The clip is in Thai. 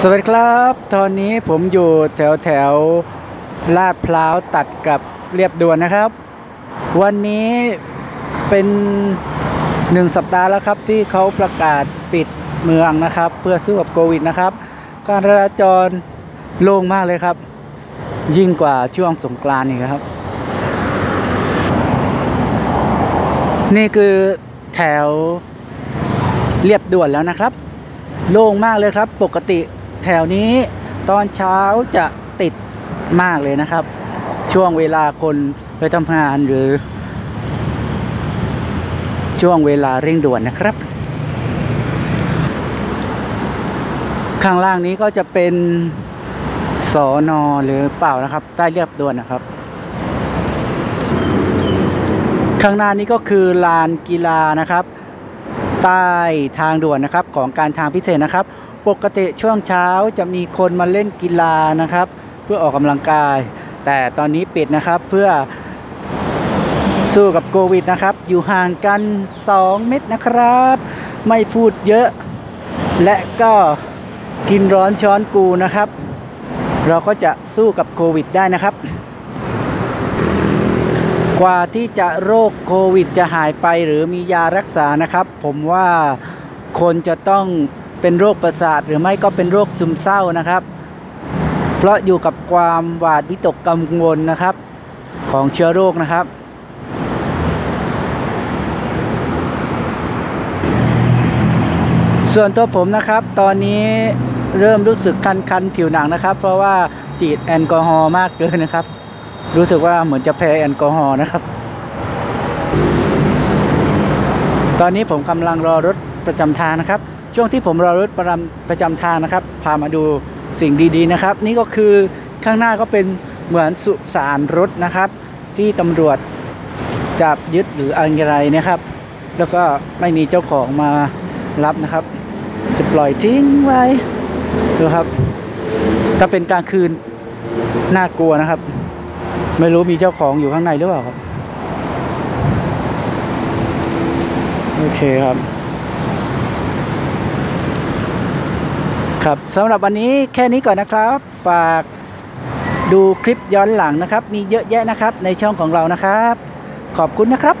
สวัสดีครับ ตอนนี้ผมอยู่แถวแถวลาดพร้าวตัดกับเรียบด่วนนะครับ วันนี้เป็นหนึ่งสัปดาห์แล้วครับที่เขาประกาศปิดเมืองนะครับ เพื่อสู้กับโควิดนะครับ การจราจรโล่งมากเลยครับ ยิ่งกว่าช่วงสงกรานต์อีกครับ นี่คือแถวเรียบด่วนแล้วนะครับโล่งมากเลยครับ ปกติ แถวนี้ตอนเช้าจะติดมากเลยนะครับ ช่วงเวลาคนไปทำงานหรือ ช่วงเวลาเร่งด่วนนะครับ ข้างล่างนี้ก็จะเป็นสอนอหรือเปล่านะครับ ใต้เรียบด่วนนะครับ ข้างหน้านี้ก็คือลานกีฬานะครับ ใต้ทางด่วนนะครับของการทางพิเศษนะครับ ปกติช่วงเช้าจะมีคนมาเล่นกีฬานะครับ เพื่อออกกำลังกาย แต่ตอนนี้ปิดนะครับเพื่อสู้กับโควิดนะครับ อยู่ห่างกัน 2 เมตรนะครับ ไม่พูดเยอะ และก็กินร้อนช้อนกูนะครับ เราก็จะสู้กับโควิดได้นะครับ กว่าที่จะโรคโควิดจะหายไปหรือมียารักษานะครับ ผมว่าคนจะต้อง เป็นโรคประสาทหรือไม่ก็เป็นโรคซึมเศร้านะครับ เพราะอยู่กับความหวาดวิตกกังวลนะครับ ของเชื้อโรคนะครับ ส่วนตัวผมนะครับ ตอนนี้เริ่มรู้สึกคันๆผิวหนังนะครับ เพราะว่าจีดแอลกอฮอล์มากเกินนะครับ รู้สึกว่าเหมือนจะแพ้แอลกอฮอล์นะครับ ตอนนี้ผมกำลังรอรถประจำทางนะครับ ช่วงที่ผมรอรถประจำประจำทางนะครับ พามาดูสิ่งดีๆนะครับ นี่ก็คือข้างหน้าก็เป็นเหมือนสุสานรถนะครับ ที่ตำรวจจับยึดหรืออะไรนะครับ แล้วก็ไม่มีเจ้าของมารับนะครับ จะปล่อยทิ้งไว้ดูครับ ถ้าเป็นกลางคืนน่ากลัวนะครับ ไม่รู้มีเจ้าของอยู่ข้างในหรือเปล่าครับ โอเคครับ ครับสำหรับวันนี้แค่นี้ก่อนนะครับ ฝากดูคลิปย้อนหลังนะครับ มีเยอะแยะนะครับในช่องของเรานะครับ ขอบคุณนะครับ